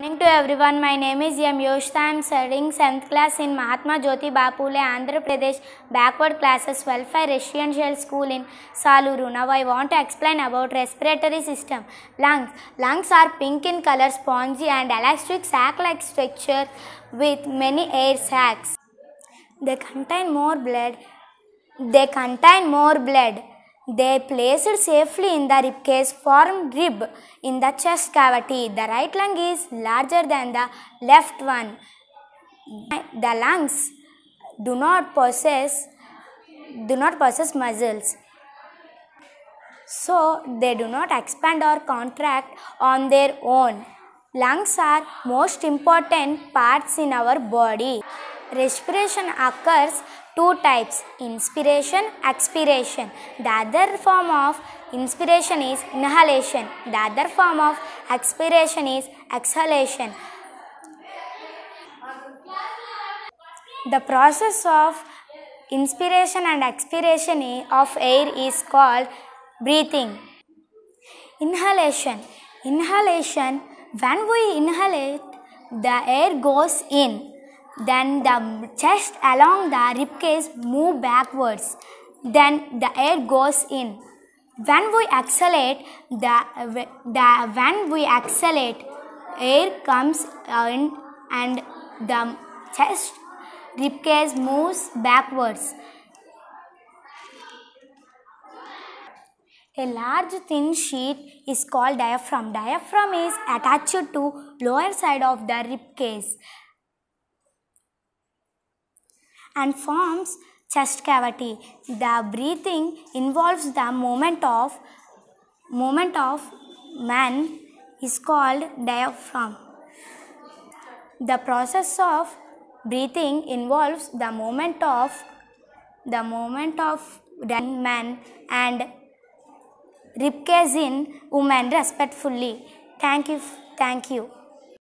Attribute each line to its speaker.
Speaker 1: Morning to everyone. My name is Yam Yoshitha. I am studying 7th class in Mahatma Jyotiba Phule, Andhra Pradesh, backward classes, welfare residential school in Saluru. Now I want to explain about respiratory system. Lungs. Lungs are pink in color, spongy and elastic sac-like structure with many air sacs. They contain more blood. They contain more blood. They placed safely in the rib cage form rib in the chest cavity. The right lung is larger than the left one. The lungs do not possess do not possess muscles. So they do not expand or contract on their own. Lungs are most important parts in our body. Respiration occurs two types inspiration expiration. The other form of inspiration is inhalation. The other form of expiration is exhalation. The process of inspiration and expiration of air is called breathing. Inhalation. Inhalation. When we inhalate the air goes in then the chest along the rib cage move backwards. Then the air goes in. When we exhalate the, the when we exhalate air comes in and the chest rib cage moves backwards. A large thin sheet is called diaphragm. Diaphragm is attached to lower side of the rib cage and forms chest cavity. The breathing involves the movement of movement of man is called diaphragm. The process of breathing involves the movement of the movement of man and rib cage in women respectfully. Thank you. Thank you.